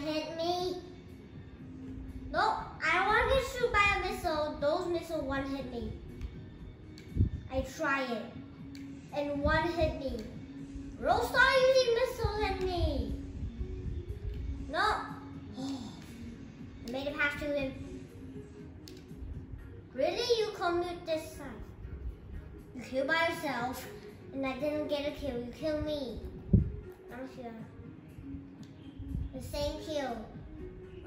hit me. No, I want to get shoot by a missile. Those missiles one hit me. I try it. And one hit me. Bro, stop using missiles at me. No. I made it past to him. Really? You come with this side. You kill by yourself. And I didn't get a kill. You kill me. I'm sure. Same kill.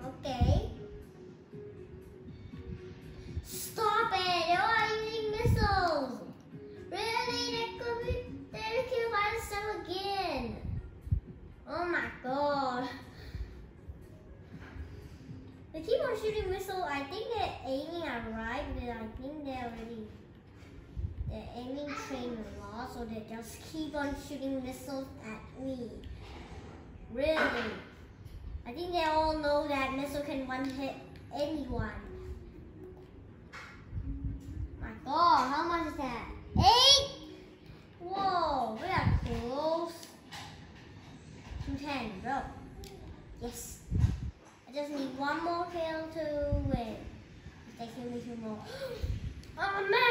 Okay. Stop it! You are using missiles! Really? They could be they kill by themselves again. Oh my god. They keep on shooting missiles. I think they're aiming at right, but I think they're already they're aiming train a lot, so they just keep on shooting missiles at me. Really? I think they all know that missile can one hit anyone. My god, how much is that? Eight? Whoa, we are close. 210, bro. Yes. I just need one more kill to win. If they kill me two more. Oh man,